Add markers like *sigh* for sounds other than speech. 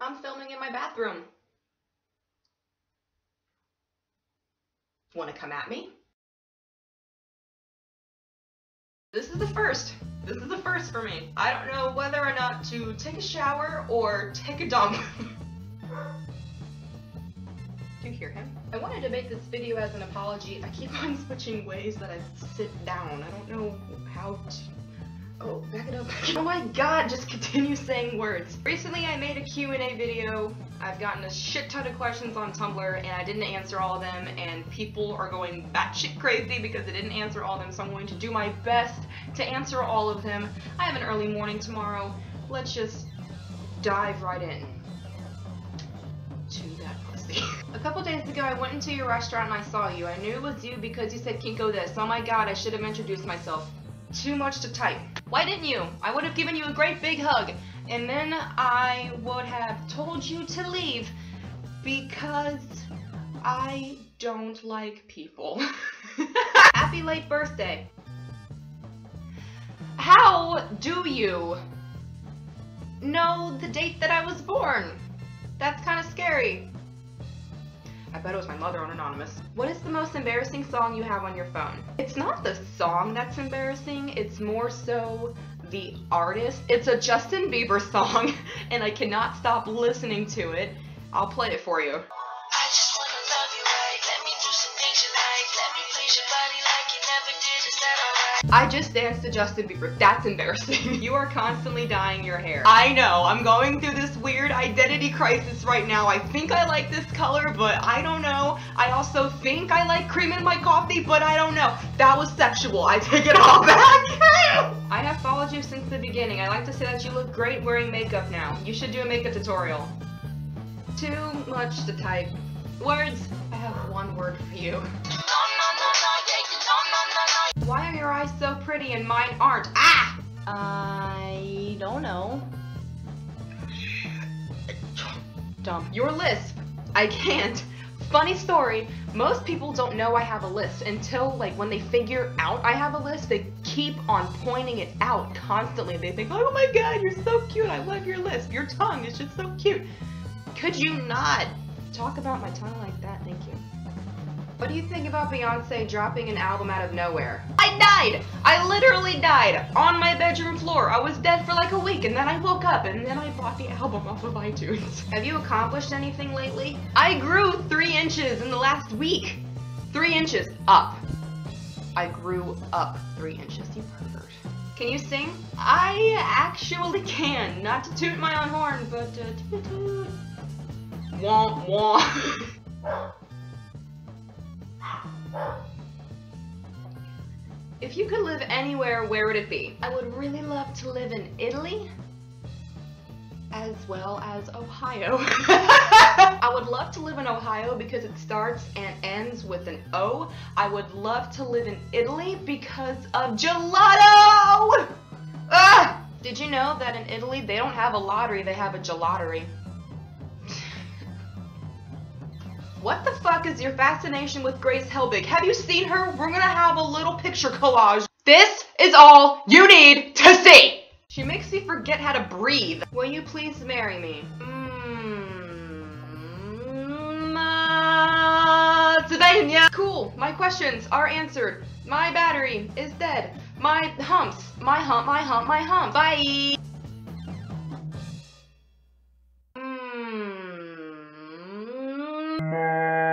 I'm filming in my bathroom. Want to come at me? This is the first. This is the first for me. I don't know whether or not to take a shower or take a dump. *laughs* Do you hear him? I wanted to make this video as an apology. I keep on switching ways that I sit down. I don't know how to... Oh, back it up. *laughs* oh my god, just continue saying words. Recently I made a Q&A video. I've gotten a shit ton of questions on Tumblr and I didn't answer all of them and people are going batshit crazy because I didn't answer all of them so I'm going to do my best to answer all of them. I have an early morning tomorrow. Let's just dive right in to that pussy. *laughs* a couple days ago I went into your restaurant and I saw you. I knew it was you because you said Kinko this. Oh my god, I should have introduced myself. Too much to type. Why didn't you? I would have given you a great big hug. And then I would have told you to leave because I don't like people. *laughs* Happy late birthday. How do you know the date that I was born? That's kind of scary. Bet it was my mother on Anonymous. What is the most embarrassing song you have on your phone? It's not the song that's embarrassing, it's more so the artist. It's a Justin Bieber song, *laughs* and I cannot stop listening to it. I'll play it for you. I just danced to Justin Bieber. That's embarrassing. *laughs* you are constantly dyeing your hair. I know. I'm going through this weird identity crisis right now. I think I like this color, but I don't know. I also think I like cream in my coffee, but I don't know. That was sexual. I take it all back. *laughs* I have followed you since the beginning. I like to say that you look great wearing makeup now. You should do a makeup tutorial. Too much to type. Words. I have one word for you. And mine aren't? Ah! I don't know. Dumb. Your lisp. I can't. Funny story, most people don't know I have a list until like when they figure out I have a list, they keep on pointing it out constantly. They think, oh my god, you're so cute, I love your list. Your tongue is just so cute. Could you not talk about my tongue like that? Thank you. What do you think about Beyonce dropping an album out of nowhere? I died! I literally died on my bedroom floor. I was dead for like a week and then I woke up and then I bought the *laughs* album off of iTunes. Have you accomplished anything lately? I grew three inches in the last week. Three inches up. I grew up three inches, you pervert. Can you sing? I actually can. Not to toot my own horn, but uh, toot toot. Womp womp. *laughs* If you could live anywhere, where would it be? I would really love to live in Italy, as well as Ohio. *laughs* I would love to live in Ohio because it starts and ends with an O. I would love to live in Italy because of gelato! Ah! Did you know that in Italy they don't have a lottery, they have a gelatery? What the fuck is your fascination with Grace Helbig? Have you seen her? We're gonna have a little picture collage. This is all you need to see! She makes me forget how to breathe. Will you please marry me? Mmm. Cool. My questions are answered. My battery is dead. My humps. My hump, my hump, my hump. Bye! Mmm.